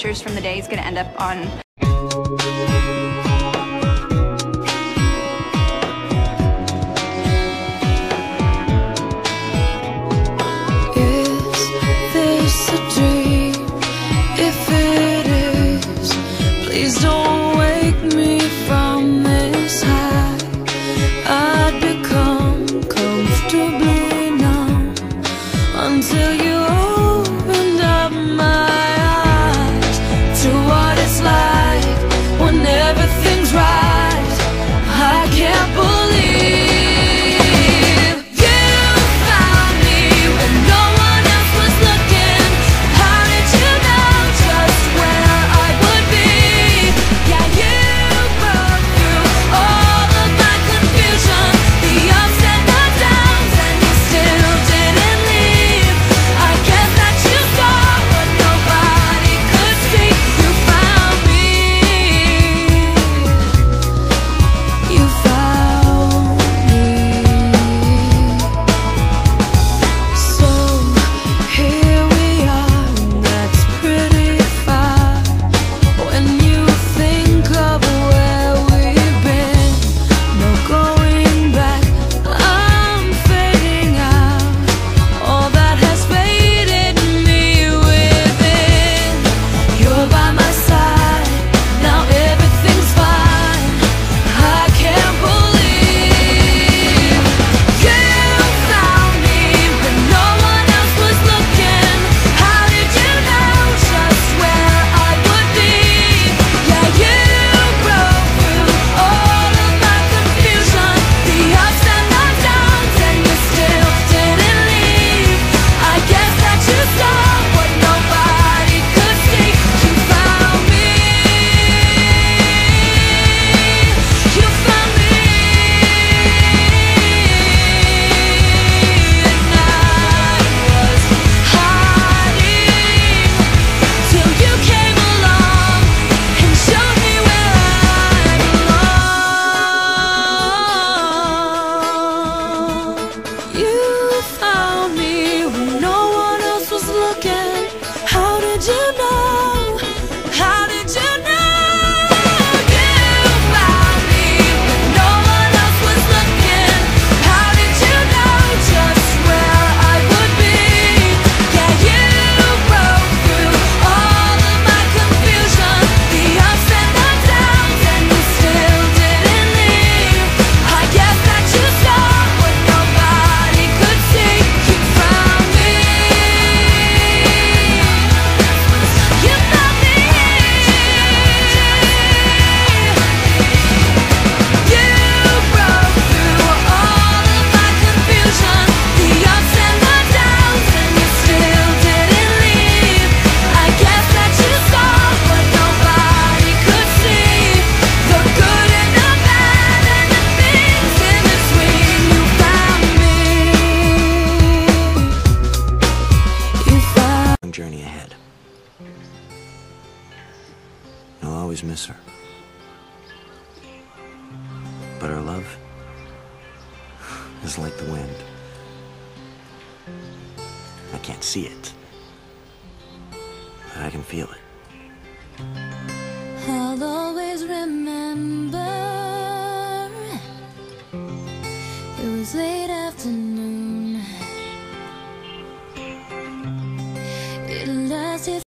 pictures from the day is going to end up on. always miss her. But her love is like the wind. I can't see it, but I can feel it. I'll always remember it was late afternoon.